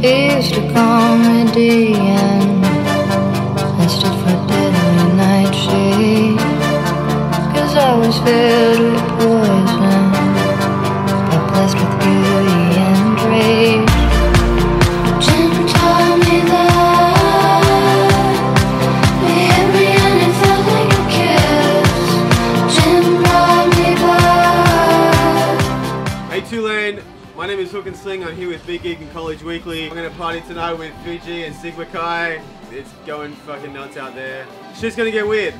He used to call me D and I stood for deadly nightshade. Cause I was filled with poison, but blessed with beauty and rage. Tulane, my name is Hook n Sling. I'm here with BeatGig and College Weekly. I'm gonna party tonight with Fiji and Sigma. It's going fucking nuts out there. Shit's gonna get weird.